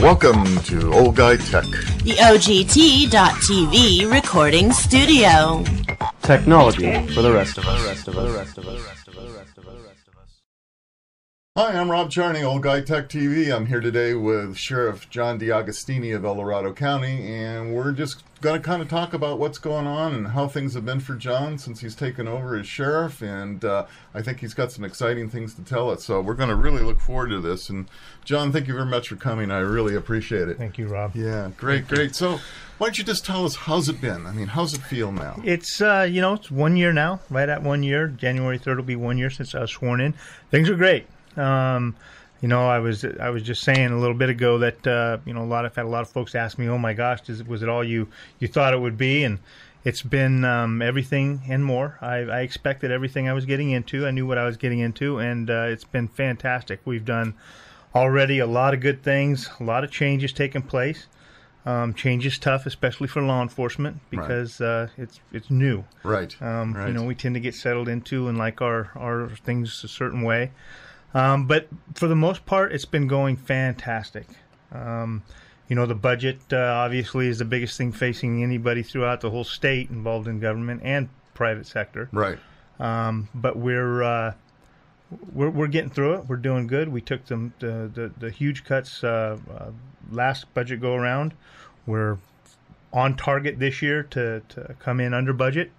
Welcome to Old Guy Tech. The OGT.TV recording studio. Technology for the rest of us. Hi, I'm Rob Charney, Old Guy Tech TV. I'm here today with Sheriff John D'Agostini of El Dorado County, and we're just going to kind of talk about what's going on and how things have been for John since he's taken over as sheriff. And uh, I think he's got some exciting things to tell us. So we're going to really look forward to this. And John, thank you very much for coming. I really appreciate it. Thank you, Rob. Yeah, great, great. So why don't you just tell us how's it been? I mean, how's it feel now? It's uh, you know, it's one year now, right at one year. January third will be one year since I was sworn in. Things are great. Um, you know, I was I was just saying a little bit ago that uh, you know a lot of had a lot of folks ask me, "Oh my gosh, does, was it all you you thought it would be?" And it's been um, everything and more. I, I expected everything I was getting into. I knew what I was getting into, and uh, it's been fantastic. We've done already a lot of good things, a lot of changes taking place. Um, change is tough, especially for law enforcement, because uh, it's it's new. Right. Um, right. You know, we tend to get settled into and like our our things a certain way. Um, but for the most part, it's been going fantastic. Um, you know, the budget uh, obviously is the biggest thing facing anybody throughout the whole state involved in government and private sector. Right. Um, but we're, uh, we're we're getting through it. We're doing good. We took them the the, the huge cuts uh, uh, last budget go around. We're on target this year to, to come in under budget.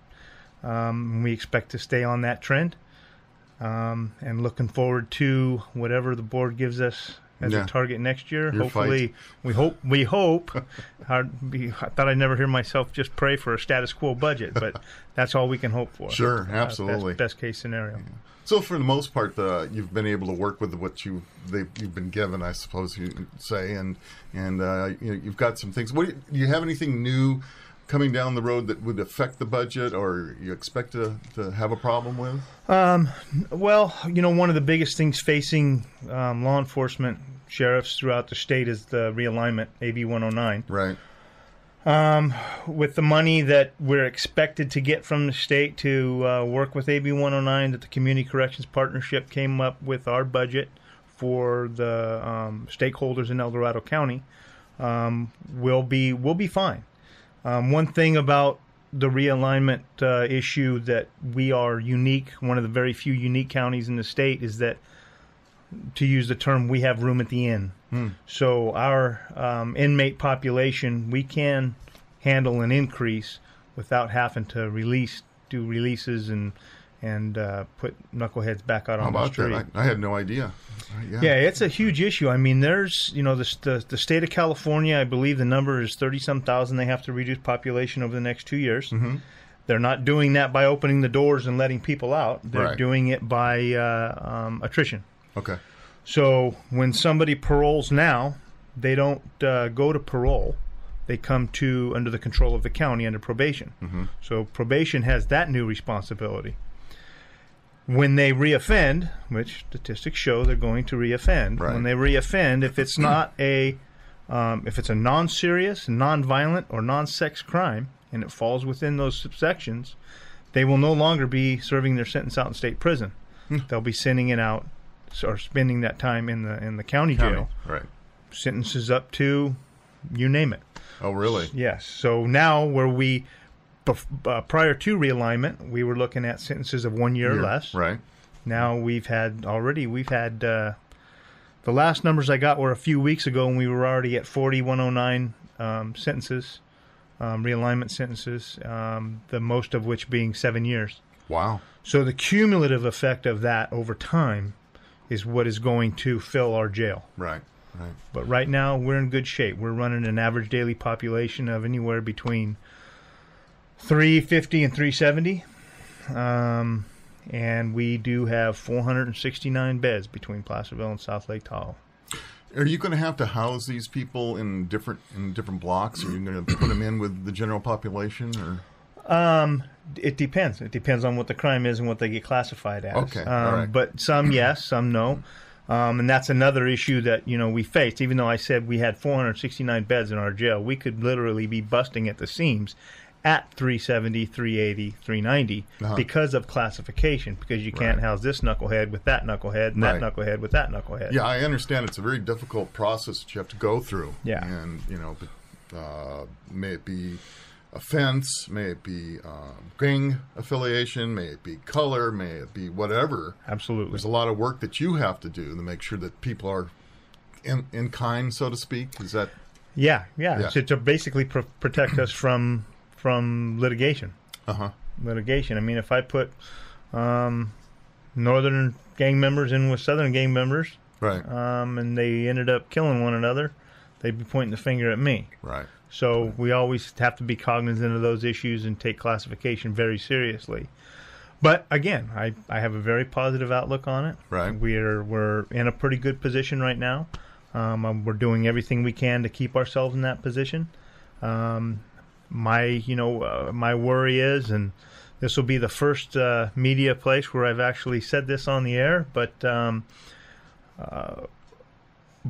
Um, we expect to stay on that trend um, and looking forward to whatever the board gives us as Yeah. a target next year. Your Hopefully, fight. we hope we hope. be, I thought I'd never hear myself just pray for a status quo budget, but that's all we can hope for. Sure, Uh, best- absolutely. best, case scenario. So for the most part, uh, you've been able to work with what you you've been given, I suppose you say, and and uh, you know, you've got some things. What do you, do you have anything new coming down the road that would affect the budget, or you expect to, to have a problem with? Well, you know, one of the biggest things facing um, law enforcement sheriffs throughout the state is the realignment, AB 109. Right. With the money that we're expected to get from the state to uh, work with AB 109, that the Community Corrections Partnership came up with our budget for the um, stakeholders in El Dorado County, um, we'll be we'll be fine. Um, one thing about the realignment uh, issue that we are unique, one of the very few unique counties in the state, is that, to use the term, we have room at the inn. So our um, inmate population, we can handle an increase without having to release, do releases and and uh, put knuckleheads back out How on the street. that? I, I had no idea. Uh, yeah. Yeah, it's a huge issue. I mean, there's, you know, the, the, the state of California, I believe the number is 30 some thousand. They have to reduce population over the next two years. Mm-hmm. They're not doing that by opening the doors and letting people out, they're Right. doing it by uh, um, attrition. Okay. So when somebody paroles now, they don't uh, go to parole. They come to under the control of the county under probation. So probation has that new responsibility. When they reoffend, which statistics show they're going to reoffend, Right. when they reoffend, if it's not a um, if it's a non-serious, non-violent, or non-sex crime, and it falls within those subsections, they will no longer be serving their sentence out in state prison. They'll be sending it out or spending that time in the in the county, County. jail. Right. Sentences up to you name it. Oh, really? Yes. So now where we bef- uh, prior to realignment, we were looking at sentences of one year or less. Right. Now we've had already we've had uh, the last numbers I got were a few weeks ago, and we were already at 4109 um, sentences, um, realignment sentences, um, the most of which being seven years. Wow. So the cumulative effect of that over time is what is going to fill our jail. Right. Right. But right now we're in good shape. We're running an average daily population of anywhere between 350 and 370. Um, and we do have 469 beds between Placerville and South Lake Tahoe. Are you going to have to house these people in different in different blocks? Are you going to put them in with the general population, or It depends. It depends on what the crime is and what they get classified as. Okay, Um, right. But some yes, some no. Um, and that's another issue that you know we faced. Even though I said we had 469 beds in our jail, we could literally be busting at the seams at 370, 380, 390 Uh-huh. because of classification, because you can't Right. house this knucklehead with that knucklehead and Right. that knucklehead with that knucklehead. Yeah, I understand it's a very difficult process that you have to go through. Yeah. And, you know, uh, may it be offense, may it be um, gang affiliation, may it be color, may it be whatever. Absolutely. There's a lot of work that you have to do to make sure that people are in, in kind, so to speak. Is that Yeah, yeah. Yeah. To, to basically pr- protect us from from litigation. uh huh? Litigation. I mean, if I put um, northern gang members in with southern gang members, Right, um, and they ended up killing one another, they'd be pointing the finger at me. right, So we always have to be cognizant of those issues and take classification very seriously. But again, I, I have a very positive outlook on it. Right. We're we're in a pretty good position right now. Um, we're doing everything we can to keep ourselves in that position. Um, my you know uh, my worry is, and this will be the first uh, media place where I've actually said this on the air, but um, uh,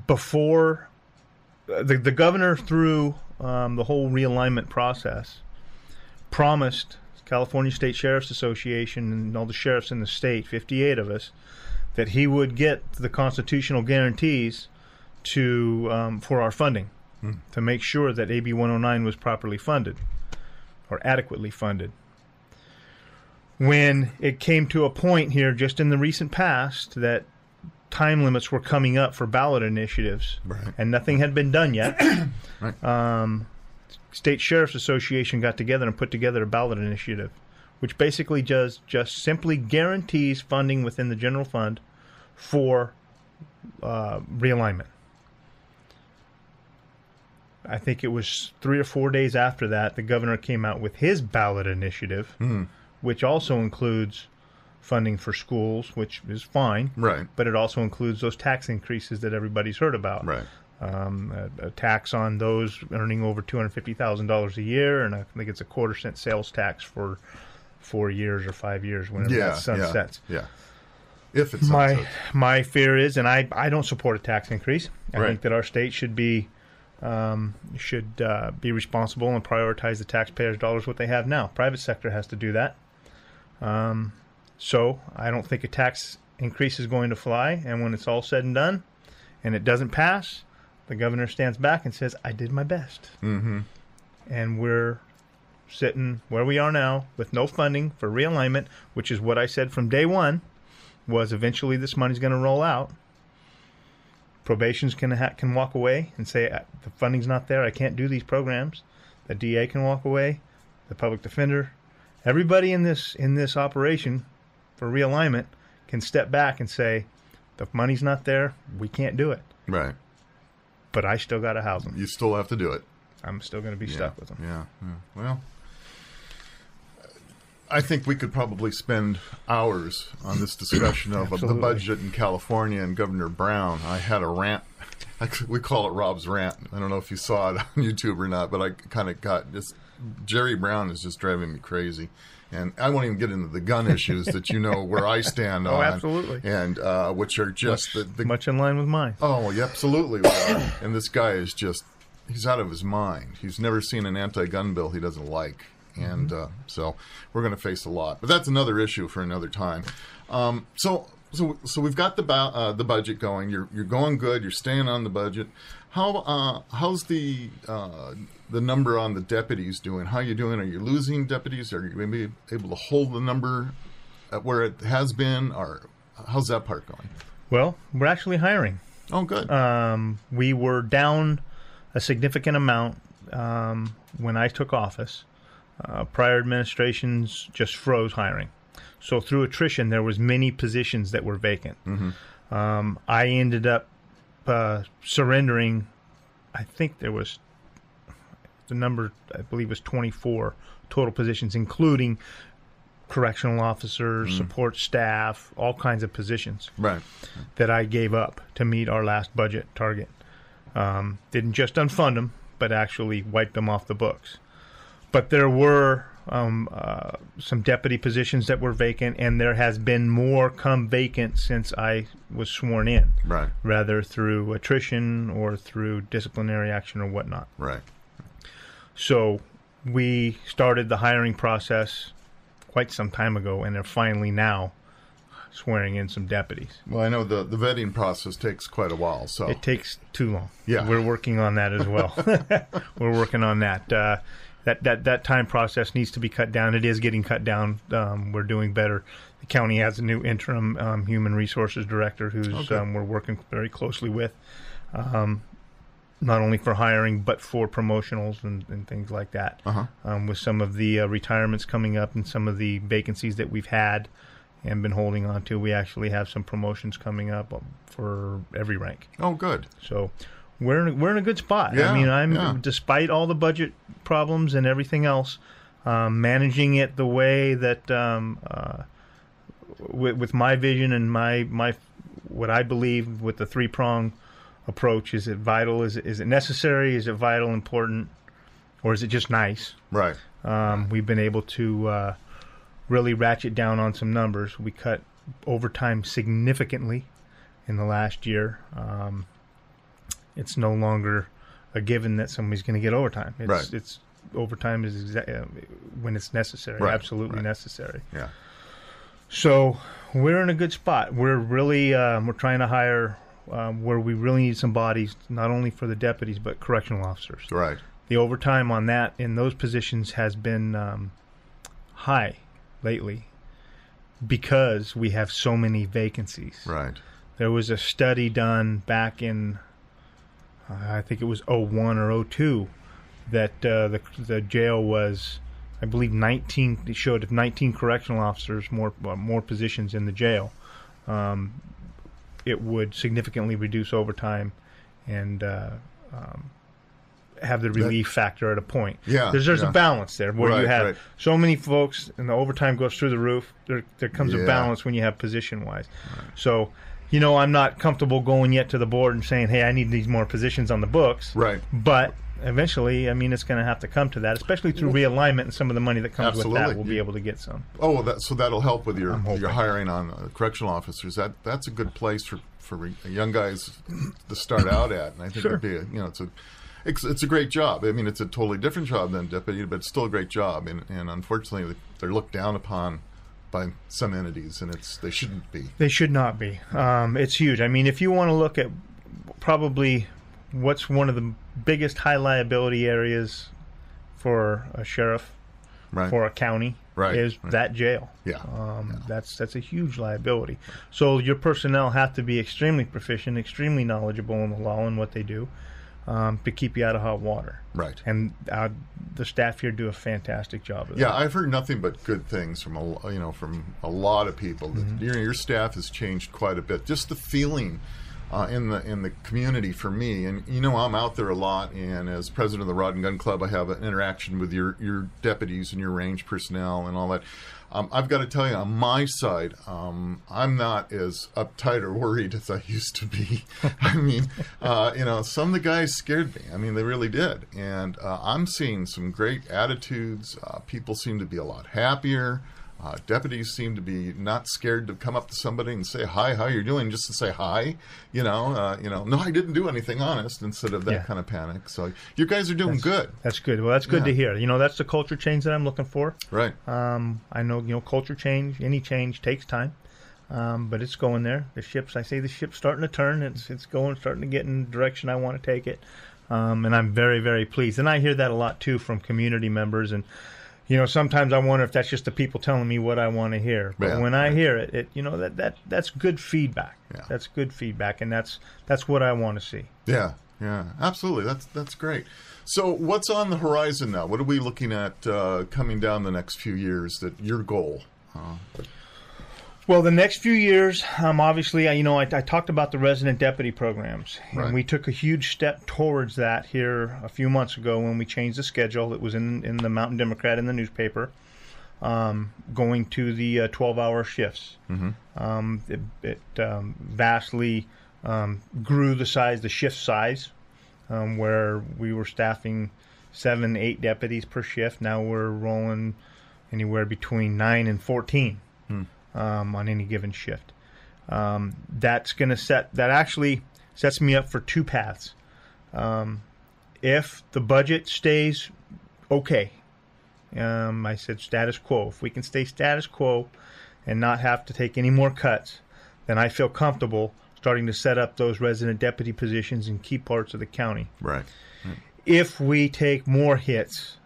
before the the governor through um, the whole realignment process promised California State Sheriff's Association and all the sheriffs in the state, 58 of us, that he would get the constitutional guarantees to um, for our funding to make sure that AB 109 was properly funded or adequately funded. When it came to a point here just in the recent past that time limits were coming up for ballot initiatives Right. and nothing had been done yet, right. um, State Sheriff's Association got together and put together a ballot initiative, which basically just just simply guarantees funding within the general fund for uh, realignment. I think it was three or four days after that the governor came out with his ballot initiative, which also includes funding for schools, which is fine, Right. but it also includes those tax increases that everybody's heard about Right. um, a, a tax on those earning over two hundred fifty thousand dollars a year, and I think it's a quarter cent sales tax for four years or five years whenever Yeah. that sunsets. Yeah. yeah. If it's My sunsets. my fear is, and I I don't support a tax increase. I Right. think that our state should be um, should uh, be responsible and prioritize the taxpayers' dollars what they have now. Private sector has to do that. Um, so I don't think a tax increase is going to fly. And when it's all said and done, and it doesn't pass, the governor stands back and says, "I did my best." Mm-hmm. And we're sitting where we are now with no funding for realignment, which is what I said from day one was eventually this money's going to roll out. Probations can ha- can walk away and say "Uh, the funding's not there. I can't do these programs. The DA can walk away. The public defender, everybody in this in this operation for realignment can step back and say the money's not there. We can't do it. Right. But I still got to house them. You still have to do it. I'm still going to be Yeah. stuck with them. Yeah, yeah. Well, I think we could probably spend hours on this discussion of the budget in California and Governor Brown. I had a rant. We call it Rob's rant. I don't know if you saw it on YouTube or not, but I kind of got just Jerry Brown is just driving me crazy. And I won't even get into the gun issues that you know where I stand Oh, on. absolutely. And uh, which are just the, the Much in line with mine. Oh, yeah, absolutely. and this guy is just, he's out of his mind. He's never seen an anti gun bill he doesn't like. And uh, so we're going to face a lot. But that's another issue for another time. Um, so. So, so we've got the ba- uh, the budget going. You're you're going good. You're staying on the budget. How uh, how's the uh, the number on the deputies doing? How you doing? Are you losing deputies? Are you going to be able to hold the number at where it has been? Or how's that part going? Well, we're actually hiring. Oh, good. Um, we were down a significant amount um, when I took office. Uh, prior administrations just froze hiring. So through attrition, there was many positions that were vacant. Um, I ended up uh, surrendering. I think there was the number. I believe was 24 total positions, including correctional officers, support staff, all kinds of positions right. that I gave up to meet our last budget target. Um, didn't just unfund them, but actually wiped them off the books. But there were um, uh, some deputy positions that were vacant, and there has been more come vacant since I was sworn in, Right. rather through attrition or through disciplinary action or whatnot. Right. So we started the hiring process quite some time ago, and they're finally now swearing in some deputies. Well, I know the the vetting process takes quite a while, so It takes too long. Yeah. we're working on that as well. we're working on that. Uh, that that that time process needs to be cut down. It is getting cut down. Um, we're doing better. The county has a new interim um, human resources director who's Okay. um, we're working very closely with, um, not only for hiring but for promotionals and, and things like that. Uh-huh. Um, with some of the uh, retirements coming up and some of the vacancies that we've had and been holding on to, we actually have some promotions coming up um, for every rank. oh, good. So we're in a, we're in a good spot. Yeah, I mean, I'm yeah. despite all the budget problems and everything else, um, managing it the way that um, uh, with, with my vision and my my what I believe with the three prong approach. Is it vital? Is it, is it necessary? Is it vital, important, or is it just nice? Right. Um, we've been able to uh, really ratchet down on some numbers. We cut overtime significantly in the last year. Um, it's no longer a given that somebody's going to get overtime. It's, Right. it's overtime is exa- uh, when it's necessary, Right, absolutely right. necessary. Yeah. So we're in a good spot. We're really um, we're trying to hire um, where we really need some bodies, not only for the deputies but correctional officers Right. the overtime on that in those positions has been um, high lately because we have so many vacancies. Right. There was a study done back in, I think it was 01 or 02, that uh, the the jail was, I believe, 19. It showed if 19 correctional officers more uh, more positions in the jail, um, it would significantly reduce overtime, and uh, um, have the relief factor at a point. Yeah, there's there's yeah. a balance there where Right, you have right. so many folks and the overtime goes through the roof. There there comes Yeah. a balance when you have position wise. So, you know, I'm not comfortable going yet to the board and saying, "Hey, I need these more positions on the books." Right. But eventually, I mean, it's going to have to come to that, especially through realignment and some of the money that comes with that. We'll be able to get some. Oh, well, that, so that'll help with your your hiring on uh, correctional officers. That that's a good place for for re- young guys to start out at, and I think Sure. it'd be a, you know it's a it's, it's a great job. I mean, it's a totally different job than deputy, but it's still a great job. And and unfortunately, they're looked down upon by some entities, and it's they shouldn't be. They should not be. Um, it's huge. I mean, if you want to look at probably what's one of the biggest high liability areas for a sheriff Right. for a county Right, is right. that jail. Yeah, Um, That's that's a huge liability. So your personnel have to be extremely proficient, extremely knowledgeable in the law and what they do um, to keep you out of hot water. Right. And uh, the staff here do a fantastic job of Yeah, that. I've heard nothing but good things from a you know from a lot of people. Mm-hmm. Your your staff has changed quite a bit. Just the feeling uh, in the in the community for me, and you know I'm out there a lot, and as president of the Rod and Gun Club, I have an interaction with your your deputies and your range personnel and all that. Um, I've got to tell you, on my side, um, I'm not as uptight or worried as I used to be. I mean, uh, you know, some of the guys scared me. I mean, they really did. And uh, I'm seeing some great attitudes. Uh, people seem to be a lot happier. Uh, deputies seem to be not scared to come up to somebody and say hi, how you're doing, just to say hi. You know, uh, you know, no, I didn't do anything honest. Instead of that Yeah. kind of panic. So you guys are doing good, That's good. Well, that's good to hear. You know, that's the culture change that I'm looking for. right? Um, I know, you know, culture change, any change takes time, um, but it's going there. The ship's, I say, the ship's starting to turn. It's it's going, starting to get in the direction I want to take it, um, and I'm very very pleased. And I hear that a lot too from community members. And you know, sometimes I wonder if that's just the people telling me what I want to hear. But Yeah, when I right. hear it, it you know that that that's good feedback. Yeah. That's good feedback, and that's that's what I want to see. Yeah, yeah, absolutely. That's that's great. So, what's on the horizon now? What are we looking at uh, coming down the next few years? That your goal? Well, the next few years, um, obviously, I- you know, I, I talked about the resident deputy programs, Right. and we took a huge step towards that here a few months ago when we changed the schedule. It was in in the Mountain Democrat in the newspaper, um, going to the uh, twelve-hour shifts. Mm-hmm. Um, it it um, vastly um, grew the size, the shift size, um, where we were staffing seven, eight deputies per shift. Now we're rolling anywhere between nine and fourteen um, on any given shift. Um, that's going to set that actually sets me up for two paths. Um, if the budget stays okay, Um, I said status quo. If we can stay status quo and not have to take any more cuts, then I feel comfortable starting to set up those resident deputy positions in key parts of the county. Right. If we take more hits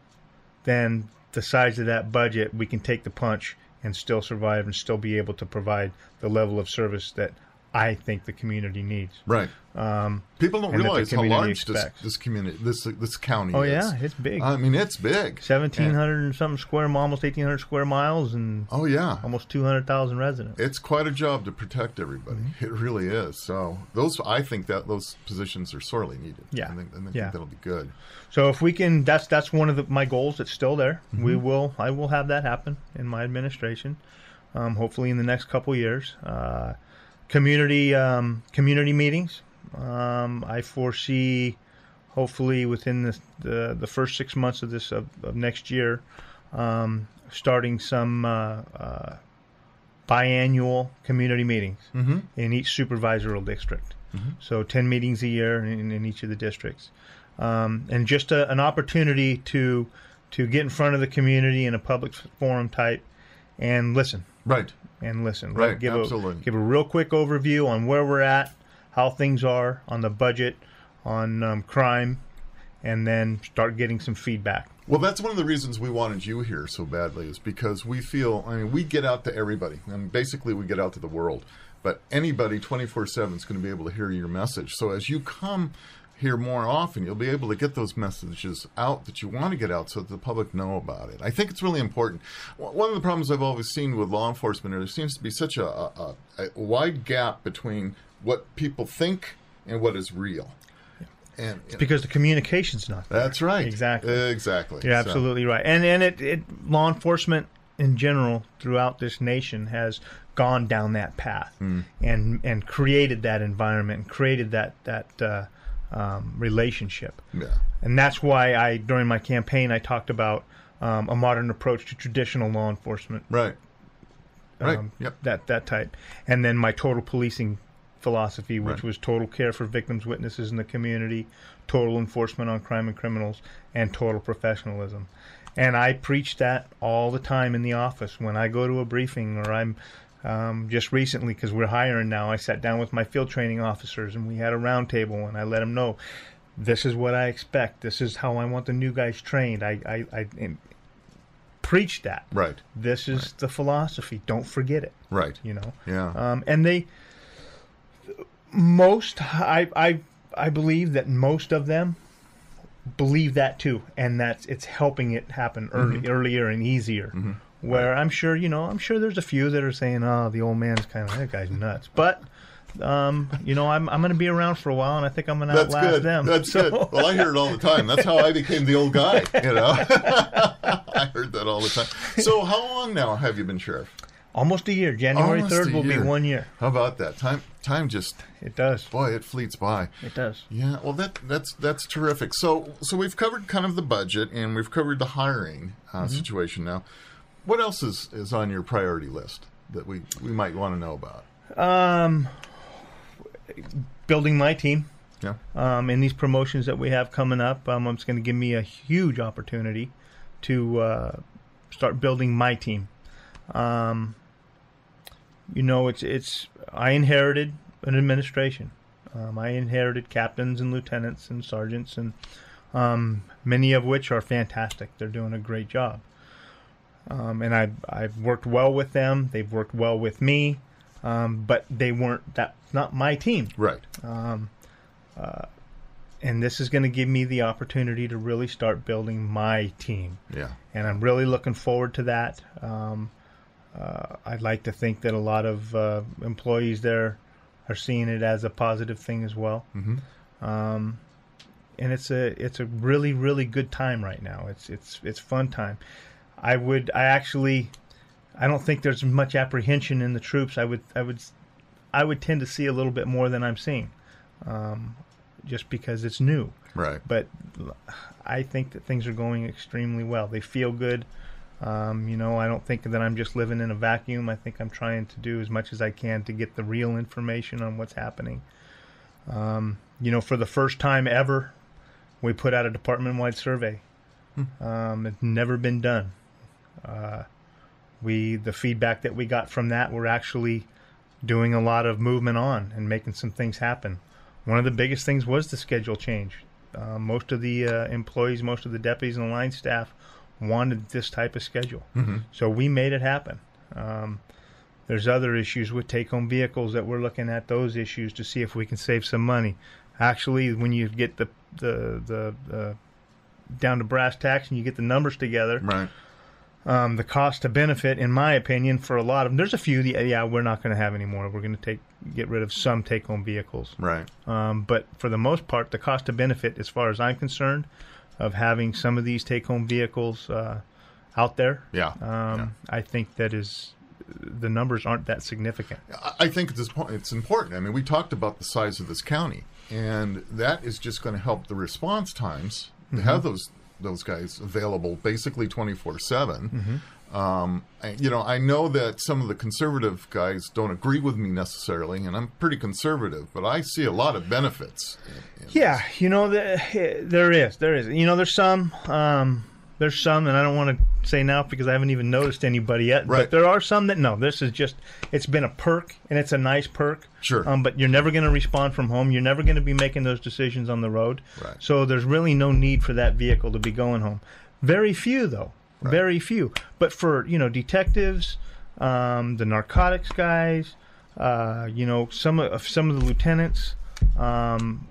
than the size of that budget, we can take the punch and still survive and still be able to provide the level of service that I think the community needs. Right. Um, People don't and that the realize how large this, this community, this this county oh is. yeah, it's big. I mean, it's big. Seventeen hundred And- something square, almost eighteen hundred square miles, and Oh yeah. almost two hundred thousand residents. It's quite a job to protect everybody. Mm-hmm. It really is. So those, I think that those positions are sorely needed. Yeah. I think, I think Yeah. that'll be good. So if we can, that's that's one of the, my goals. That's still there. Mm-hmm. We will, I will have that happen in my administration. Um, hopefully in the next couple years. Uh, community um, community meetings. Um, I foresee, hopefully within the, the the first six months of this of, of next year, um, starting some uh, uh, biannual community meetings Mm-hmm. in each supervisory district. So 10 meetings a year in, in each of the districts. Um, and just a, an opportunity to to get in front of the community in a public forum type and listen Right. And listen. Right, Give absolutely. A, give a real quick overview on where we're at, how things are on the budget, on um, crime, and then start getting some feedback. Well, that's one of the reasons we wanted you here so badly is because we feel, I mean, we get out to everybody. and basically, we get out to the world. But anybody 24 7 is going to be able to hear your message. So as you come here more often, you'll be able to get those messages out that you want to get out so that the public know about it. I think it's really important. One of the problems I've always seen with law enforcement, is there seems to be such a, a, a wide gap between what people think and what is real. And, it's Because the communication's not there. that's right. Exactly. Exactly. You're So- absolutely right. And and it, it law enforcement in general throughout this nation has gone down that path Hmm. and and created that environment and created that that uh, um, relationship. Yeah. And that's why I during my campaign I talked about um, a modern approach to traditional law enforcement. Right. Right. um, yep. That that type, and then my total policing philosophy, which Right. was total care for victims, witnesses in the community, total enforcement on crime and criminals, and total professionalism. And I preach that all the time in the office when I go to a briefing or I'm. Um, just recently, because we're hiring now, I sat down with my field training officers and we had a roundtable, and I let them know this is what I expect. This is how I want the new guys trained. I, I, I preach that. Right. This is the philosophy. Don't forget it. Right. You know. Yeah. Um, and they most I I I believe that most of them believe that too, and that's it's helping it happen early, Mm-hmm. earlier and easier. Where I'm sure you know, I'm sure there's a few that are saying, "Oh, the old man's kind of that guy's nuts," but. Um, you know, I'm I'm going to be around for a while, and I think I'm going to That's outlast good. them. That's So- good. Well, I hear it all the time. That's how I became the old guy. You know, I heard that all the time. So, how long now have you been sheriff? Almost a year. January third will year. be one year. How about that? Time, time just It does. boy, it fleets by. It does. Yeah, well, that that's that's terrific. So, so we've covered kind of the budget and we've covered the hiring uh, Mm-hmm. situation. Now, what else is is on your priority list that we we might want to know about? Um, building my team. Yeah. um, in these promotions that we have coming up. Um, it's going to give me a huge opportunity to uh, start building my team. Um, you know, it's it's I inherited an administration. Um, I inherited captains and lieutenants and sergeants, and um, many of which are fantastic. They're doing a great job, um, and I I've worked well with them. They've worked well with me, um, but they weren't that's not my team Right. and this is going to give me the opportunity to really start building my team. Yeah. And I'm really looking forward to that. Um, uh, I'd like to think that a lot of uh, employees there are seeing it as a positive thing as well. Mhm. Um, and it's a it's a really really good time right now. It's it's it's fun time. I would I actually I don't think there's much apprehension in the troops. I would I would I would tend to see a little bit more than I'm seeing, um, just because it's new Right. but I think that things are going extremely well. They feel good. Um, you know, I don't think that I'm just living in a vacuum. I think I'm trying to do as much as I can to get the real information on what's happening. Um, you know, for the first time ever, we put out a department-wide survey Um, it's never been done. Uh, we the feedback that we got from that, we're actually doing a lot of movement on and making some things happen. One of the biggest things was the schedule change. Uh, most of the uh, employees, most of the deputies and the line staff wanted this type of schedule, so we made it happen. Um, there's other issues with take-home vehicles that we're looking at those issues to see if we can save some money. Actually, when you get the the the uh, down to brass tacks and you get the numbers together, Right. Um, the cost to benefit, in my opinion, for a lot of them, there's a few. that, Yeah, we're not going to have anymore. We're going to take get rid of some take-home vehicles. Right. Um, but for the most part, the cost to benefit, as far as I'm concerned, of having some of these take-home vehicles uh, out there, Yeah. um, I think that is the numbers aren't that significant. I- think at this point it's important. I mean, we talked about the size of this county, and that is just going to help the response times to have those those guys available basically twenty four seven. Um, you know, I know that some of the conservative guys don't agree with me necessarily, and I'm pretty conservative, but I see a lot of benefits. in- in Yeah, you know, the, there is, there is. You know, there's some, um, there's some, and I don't want to say now because I haven't even noticed anybody yet. Right. But there are some that no, this is just, it's been a perk, and it's a nice perk. Sure. Um, but you're never going to respond from home. You're never going to be making those decisions on the road. Right. So there's really no need for that vehicle to be going home. Very few, though. Very few. But for you know, detectives, um, the narcotics guys, uh, you know, some of some of the lieutenants. Um,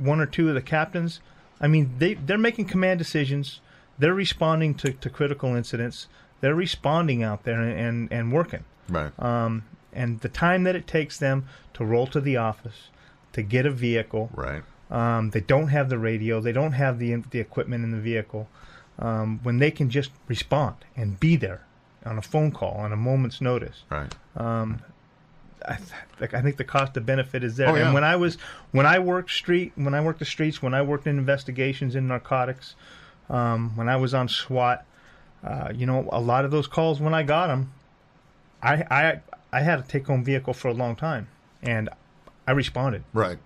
one or two of the captains. I mean, they they're making command decisions. They're responding to, to critical incidents. They're responding out there and, and, and working. Right. Um, and the time that it takes them to roll to the office, to get a vehicle, right. um, they don't have the radio, they don't have the the equipment in the vehicle. Um, when they can just respond and be there on a phone call on a moment's notice, Right. I, th- I think the cost of benefit is there. Oh, yeah. And when I was when I worked street when I worked the streets when I worked in investigations in narcotics, um, when I was on SWAT, uh, you know, a lot of those calls when I got them, I I I had a take home vehicle for a long time, and I responded. Right.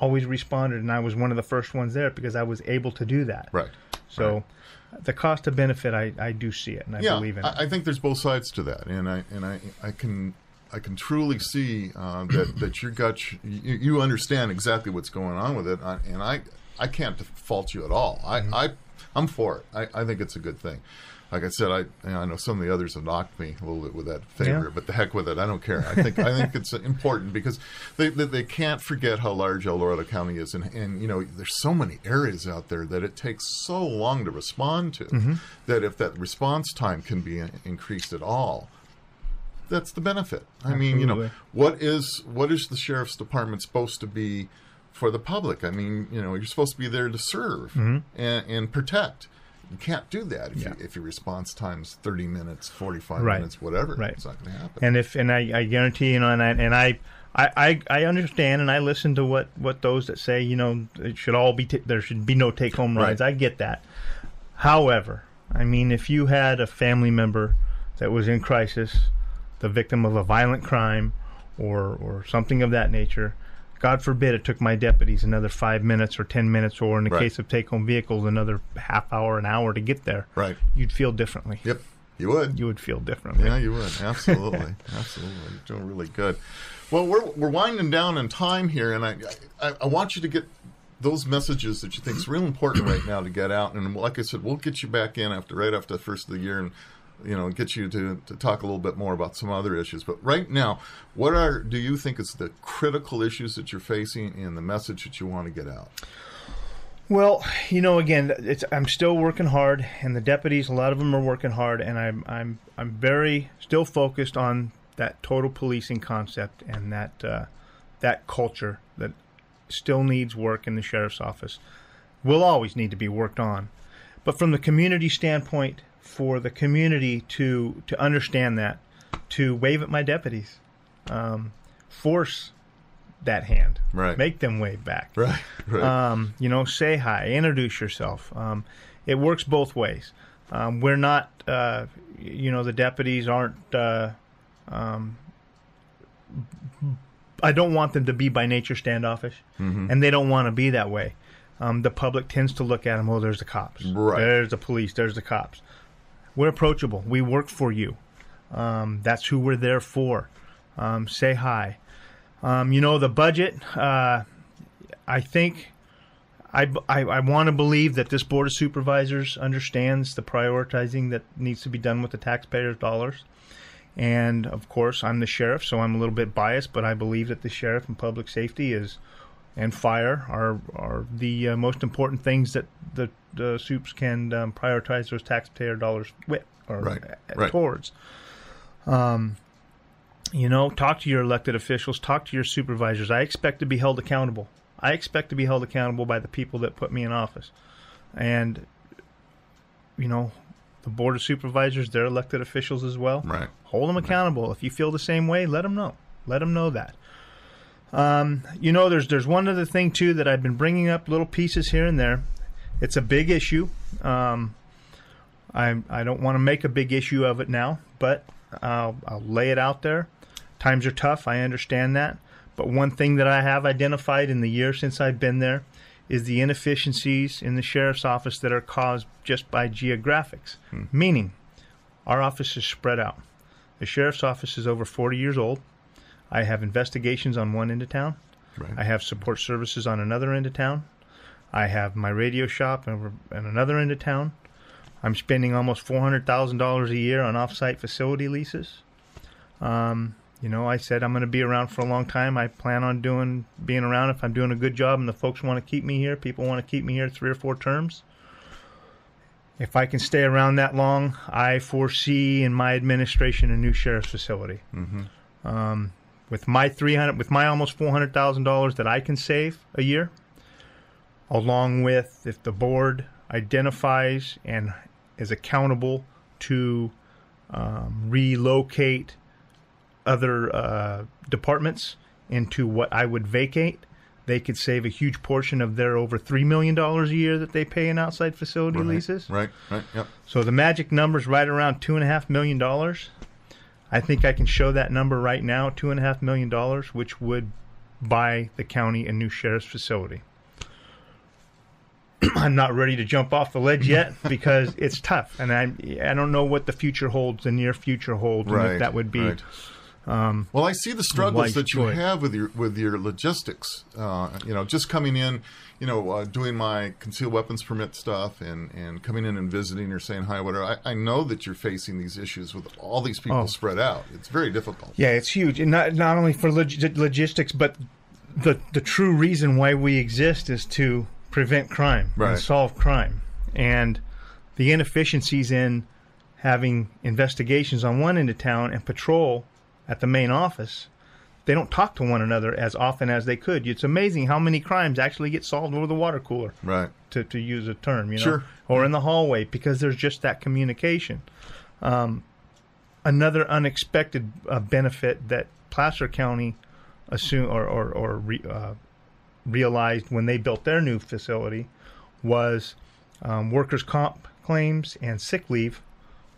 Always responded, and I was one of the first ones there because I was able to do that. Right. So. The cost of benefit, I, I do see it, and I yeah, believe in it. I, think there's both sides to that, and I and I I can I can truly see uh, that that your gut you, you understand exactly what's going on with it, and I I can't fault you at all. I I I'm for it. I, I think it's a good thing. Like I said, I you know, I know some of the others have knocked me a little bit with that favorite, Yeah. but the heck with it. I don't care. I think I think it's important because they, they they can't forget how large El Dorado County is, and and you know there's so many areas out there that it takes so long to respond to mm-hmm. that if that response time can be increased at all, that's the benefit. I mean, you know, what is what is the sheriff's department supposed to be for the public? I mean, you know, you're supposed to be there to serve and, and protect. You can't do that if, Mm-hmm. Yeah. you, if your response time's 30 minutes, 45 Right. minutes, whatever. Right. It's not going to happen. and if and I, I guarantee you know and I and I, I I I understand and I listen to what what those that say you know it should all be ta- there should be no take home Right. rides I get that however I mean if you had a family member that was in crisis the victim of a violent crime or or something of that nature God forbid it took my deputies another five minutes or ten minutes or in the Right. case of take home vehicles another half hour an hour to get there right. you'd feel differently Yep. You would. you would feel differently Yeah, you would. Absolutely. Absolutely. You're doing really good. Well, we're, we're winding down in time here, and I, I, I want you to get those messages that you think is real important right now to get out. And like I said, we'll get you back in after right after the first of the year and you know get you to, to talk a little bit more about some other issues. But right now, what are do you think is the critical issues that you're facing and the message that you want to get out? Well, you know, again, it's, I'm still working hard, and the deputies, a lot of them are working hard, and I'm I'm I'm very still focused on that total policing concept and that uh, that culture that still needs work in the sheriff's office. Will always need to be worked on, but from the community standpoint, for the community to to understand that, to wave at my deputies, um, force that hand, Right. make them wave back, Right. Right. um, you know, say hi, introduce yourself. Um, it works both ways. Um, we're not, uh, you know, the deputies aren't. Uh, um, I don't want them to be by nature standoffish, and they don't want to be that way. um, the public tends to look at them. Oh, there's the cops. Right. There's the police. There's the cops. We're approachable. We work for you. Um, that's who we're there for. Um, say hi. Um, you know the budget. Uh, I think I, I, I want to believe that this board of supervisors understands the prioritizing that needs to be done with the taxpayers' dollars. And of course, I'm the sheriff, so I'm a little bit biased, but I believe that the sheriff and public safety is and fire are are the uh, most important things that the, the soups can um, prioritize those taxpayer dollars with or Right, uh, right. towards. Um, you know, talk to your elected officials, talk to your supervisors. I expect to be held accountable. I expect to be held accountable by the people that put me in office. And, you know, the board of supervisors, they're elected officials as well. Right. Hold them accountable. If you feel the same way, let them know. Let them know that. Um, you know, there's there's one other thing too that I've been bringing up little pieces here and there. It's a big issue. Um, I I don't want to make a big issue of it now, but I'll, I'll lay it out there. Times are tough. I understand that. But one thing that I have identified in the year since I've been there is the inefficiencies in the sheriff's office that are caused just by geographics. Meaning, our office is spread out. The sheriff's office is over 40 years old. I have investigations on one end of town. Right. I have support services on another end of town. I have my radio shop at another end of town. I'm spending almost four hundred thousand dollars a year on off-site facility leases. Um, you know, I said I'm going to be around for a long time. I plan on doing being around if I'm doing a good job and the folks want to keep me here. People want to keep me here three or four terms. If I can stay around that long, I foresee in my administration a new sheriff's facility. Um, with my three hundred, with my almost four hundred thousand dollars that I can save a year, along with if the board identifies and is accountable to um, relocate other uh, departments into what I would vacate, they could save a huge portion of their over three million dollars a year that they pay in outside facility Right, leases. Right. Right. Yep. So the magic number is right around two and a half million dollars. I think I can show that number right now, two and a half million dollars, which would buy the county a new sheriff's facility. I'm not ready to jump off the ledge yet because it's tough, and I I don't know what the future holds, the near future holds, and Right. if that would be. right. Well, I see the struggles that you choice. have with your with your logistics. Uh, you know, just coming in, you know, uh, doing my concealed weapons permit stuff, and and coming in and visiting or saying hi, whatever. I, I know that you're facing these issues with all these people Oh. spread out. It's very difficult. Yeah, it's huge, and not not only for log- logistics, but the the true reason why we exist is to prevent crime Right. and solve crime, and the inefficiencies in having investigations on one end of town and patrol at the main office. They don't talk to one another as often as they could. It's amazing how many crimes actually get solved over the water cooler Right. to, to use a term, you know, Sure. or in the hallway because there's just that communication. Um, another unexpected uh, benefit that Placer County assumed or or, or re, uh, realized when they built their new facility was um, workers' comp claims and sick leave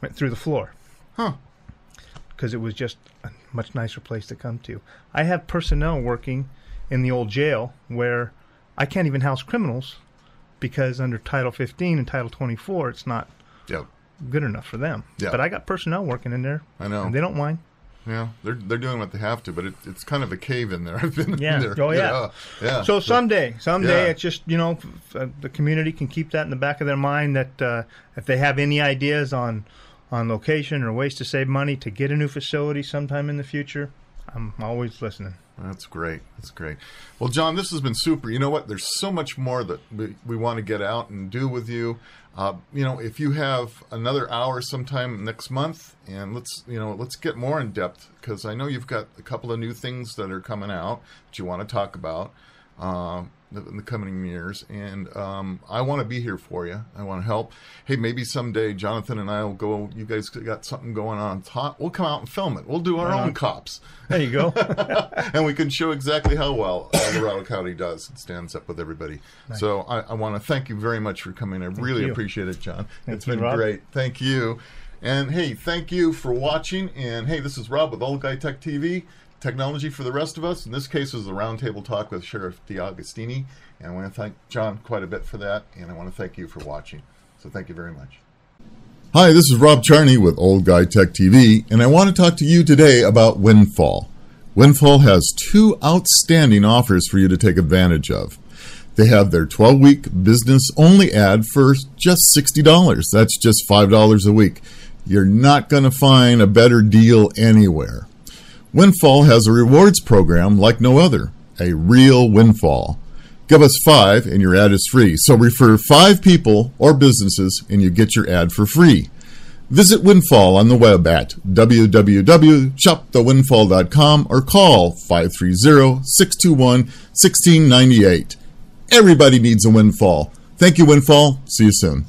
went through the floor Huh. because it was just much nicer place to come to. I have personnel working in the old jail where I can't even house criminals because under Title 15 and Title 24, it's not Yep. good enough for them. Yeah. But I got personnel working in there. I know. And they don't mind. Yeah, they're they're doing what they have to, but it, it's kind of a cave in there. I've been Yeah. in there. Oh, you yeah. yeah. So someday, someday, Yeah. it's just you know, f- uh, the community can keep that in the back of their mind that uh, if they have any ideas on on location or ways to save money to get a new facility sometime in the future, I'm always listening. That's great. That's great. Well, John, this has been super. You know what? There's so much more that we, we want to get out and do with you. Uh, you know, if you have another hour sometime next month, and let's you know let's get more in depth because I know you've got a couple of new things that are coming out that you want to talk about uh, in the coming years, and um, I want to be here for you. I want to help. Hey, maybe someday Jonathan and I will go. You guys got something going on top. We'll come out and film it. We'll do our own cops There you go. and we can show exactly how well El Dorado County does and stands up with everybody. So I, I want to thank you very much for coming. I really you. appreciate it, John. Thank it's you, been Rob. great. Thank you. And hey, thank you for watching. And hey, this is Rob with Old Guy Tech TV, technology for the rest of us. In this case, is a roundtable talk with Sheriff D'Agostini. And I want to thank John quite a bit for that. And I want to thank you for watching. So thank you very much. Hi, this is Rob Charney with Old Guy Tech TV, and I want to talk to you today about Windfall. Windfall has two outstanding offers for you to take advantage of. They have their 12 week business only ad for just $60. That's just $5 a week. You're not going to find a better deal anywhere. Windfall has a rewards program like no other, a real windfall. Give us five and your ad is free. So refer five people or businesses and you get your ad for free. Visit Windfall on the web at www.shopthewindfall.com or call 530-621-1698. Everybody needs a windfall. Thank you, Windfall. See you soon.